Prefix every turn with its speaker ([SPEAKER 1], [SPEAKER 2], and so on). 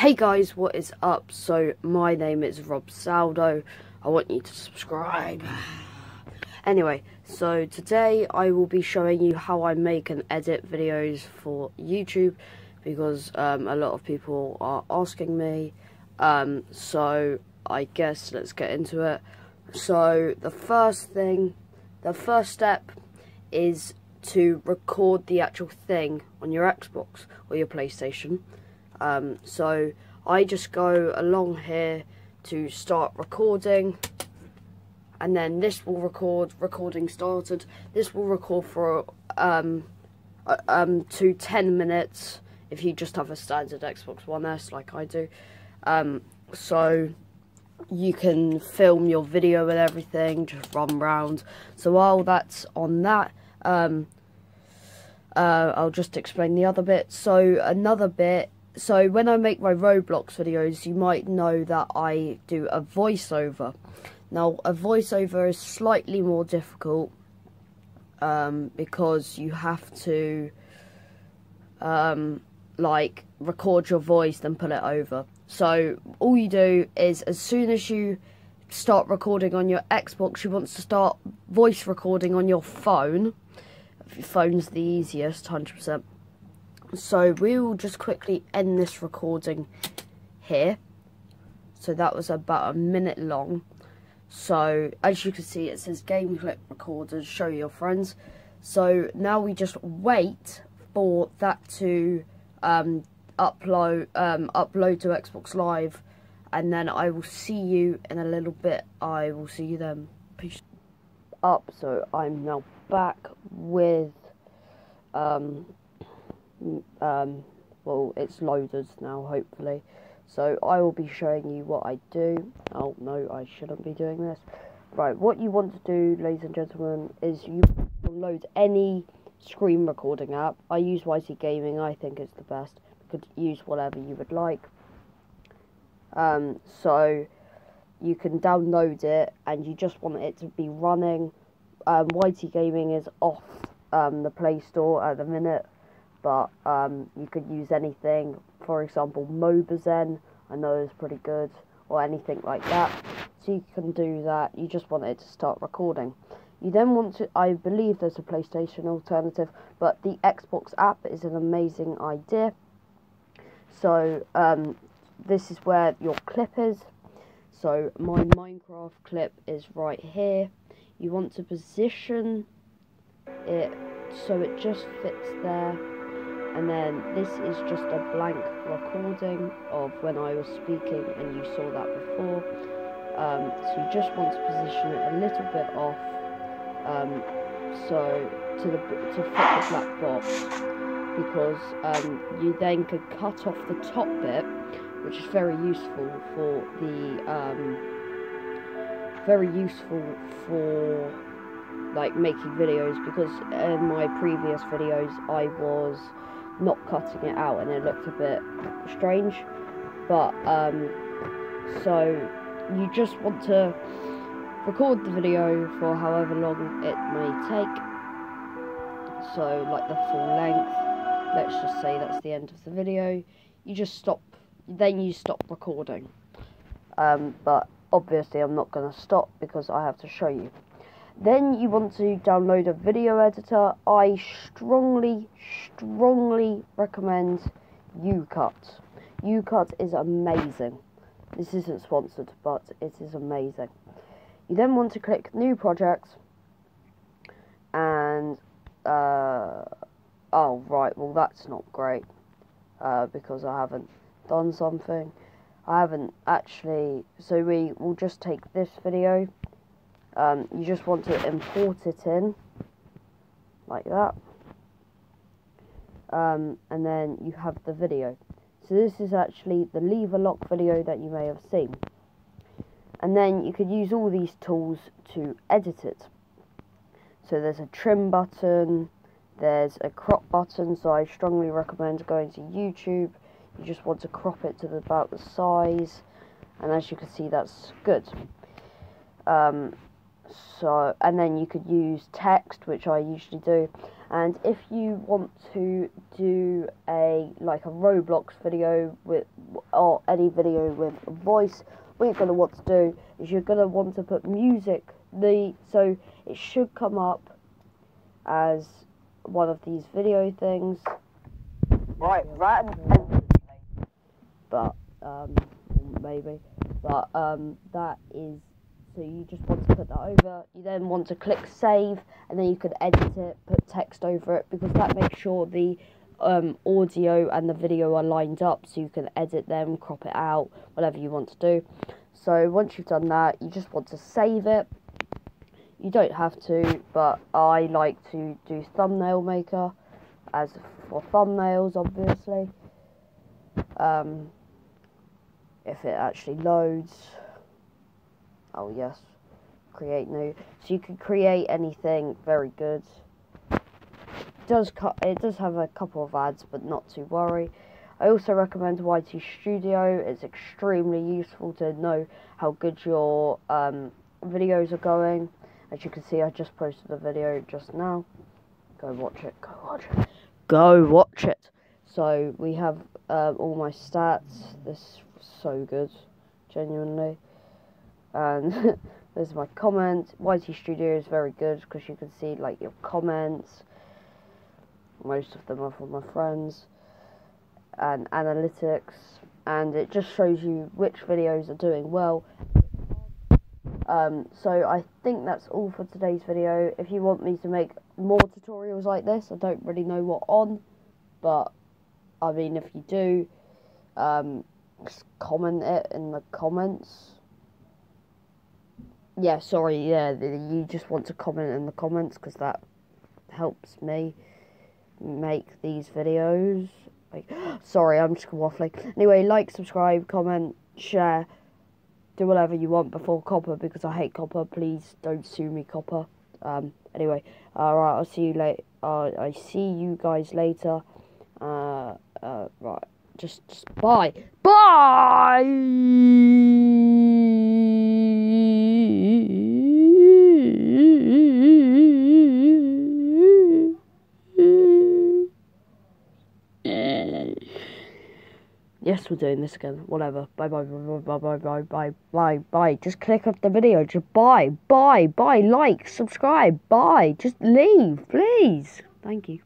[SPEAKER 1] Hey guys, what is up? So, my name is Robzaldo. I want you to subscribe. Anyway, so today I will be showing you how I make and edit videos for YouTube because um, a lot of people are asking me. Um, so, I guess let's get into it. So, the first thing, the first step is to record the actual thing on your Xbox or your PlayStation. Um, so I just go along here to start recording and then this will record, recording started, this will record for um, uh, um, to 10 minutes if you just have a standard Xbox One S like I do. Um, so you can film your video and everything, just run round. So while that's on that, um, uh, I'll just explain the other bit. So another bit so when I make my Roblox videos, you might know that I do a voiceover. Now, a voiceover is slightly more difficult um, because you have to, um, like, record your voice, then put it over. So all you do is as soon as you start recording on your Xbox, you want to start voice recording on your phone. Your phone's the easiest, 100%. So we will just quickly end this recording here. So that was about a minute long. So as you can see it says game clip recorded, show your friends. So now we just wait for that to um, upload um, upload to Xbox Live and then I will see you in a little bit. I will see you then. Peace. Up, so I'm now back with um, um, well, it's loaded now, hopefully. So I will be showing you what I do. Oh, no, I shouldn't be doing this. Right, what you want to do, ladies and gentlemen, is you load any screen recording app. I use YT Gaming, I think it's the best. You could use whatever you would like. Um, so you can download it and you just want it to be running. Um, YT Gaming is off um, the Play Store at the minute but um, you could use anything. For example, Mobizen, I know is pretty good, or anything like that. So you can do that. You just want it to start recording. You then want to, I believe there's a PlayStation alternative, but the Xbox app is an amazing idea. So um, this is where your clip is. So my Minecraft clip is right here. You want to position it so it just fits there and then this is just a blank recording of when I was speaking and you saw that before. Um, so you just want to position it a little bit off. Um, so to the to fit the black box because um, you then could cut off the top bit which is very useful for the um, very useful for like making videos because in my previous videos I was not cutting it out and it looked a bit strange. But um, so you just want to record the video for however long it may take. So like the full length. Let's just say that's the end of the video. You just stop then you stop recording. Um, but obviously I'm not going to stop because I have to show you then you want to download a video editor. I strongly, strongly recommend YouCut. YouCut is amazing. This isn't sponsored, but it is amazing. You then want to click New Projects. And, uh, oh, right, well, that's not great. Uh, because I haven't done something. I haven't actually, so we will just take this video um, you just want to import it in like that. Um, and then you have the video. So this is actually the lever lock video that you may have seen. And then you could use all these tools to edit it. So there's a trim button there's a crop button so I strongly recommend going to YouTube. You just want to crop it to the, about the size and as you can see that's good. Um, so and then you could use text which I usually do And if you want to do a like a Roblox video with or any video with a voice, what you're gonna want to do is you're gonna want to put music. The so it should come up as one of these video things.
[SPEAKER 2] Right, right.
[SPEAKER 1] But um, maybe, but um, that is so you just want to put that over. You then want to click save, and then you can edit it, put text over it, because that makes sure the um, audio and the video are lined up, so you can edit them, crop it out, whatever you want to do. So once you've done that, you just want to save it. You don't have to, but I like to do thumbnail maker as for thumbnails, obviously. Um, if it actually loads. Oh yes, create new. So you can create anything very good. It does? It does have a couple of ads, but not to worry. I also recommend YT Studio. It's extremely useful to know how good your um, videos are going. As you can see, I just posted a video just now. Go watch it. Go watch it. Go watch it. So we have um, all my stats. This is so good, genuinely. And there's my comment. YT Studio is very good because you can see like your comments. Most of them are from my friends. And analytics. And it just shows you which videos are doing well. Um, so I think that's all for today's video. If you want me to make more tutorials like this, I don't really know what on. But, I mean, if you do, um, comment it in the comments yeah, sorry, yeah, you just want to comment in the comments because that helps me make these videos. Like, sorry, I'm just waffling. Anyway, like, subscribe, comment, share, do whatever you want before COPPA because I hate COPPA. Please don't sue me, COPPA. Um, anyway, alright, I'll see you later. Uh, I see you guys later. Uh, uh, right, just, just bye. Bye! Yes, we're doing this again. Whatever. Bye bye bye bye bye bye bye bye bye. Just click off the video. Just bye bye bye. Like, subscribe. Bye. Just leave, please. Thank you.